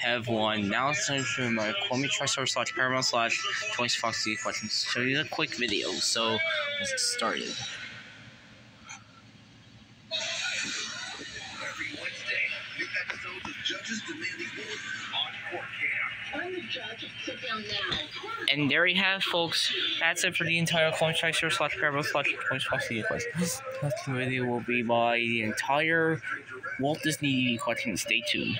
have one Now it's time for my Columbia TriStar slash Paramount slash Twice Foxy questions. Show you a quick video, so let's get started. And there you have, folks. That's it for the entire Coin Me slash Paramount slash Choice Foxy questions. Next video will be by the entire Walt Disney question. Stay tuned.